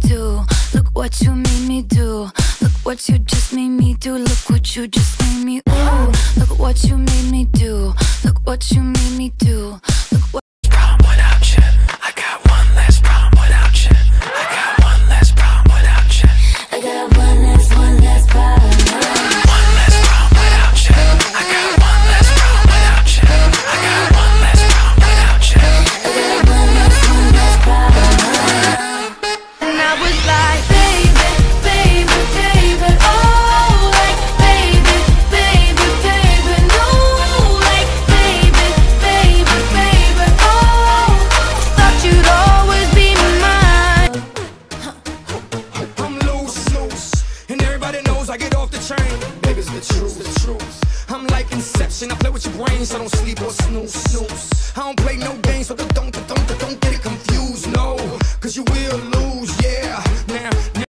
do. Look what you made me do. Look what you just made me do. Look what you just made me. Ooh. Look what you made me do. Look what you made me do. I play with your brains, I don't sleep or snooze, snooze. I don't play no games, but don't, don't, don't, don't get it confused, no. Cause you will lose, yeah. Now,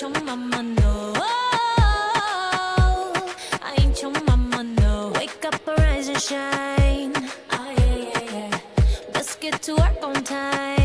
your mama. I ain't your mama, no. Wake up, arise and shine. Oh, yeah, yeah, yeah. Let's get to work on time.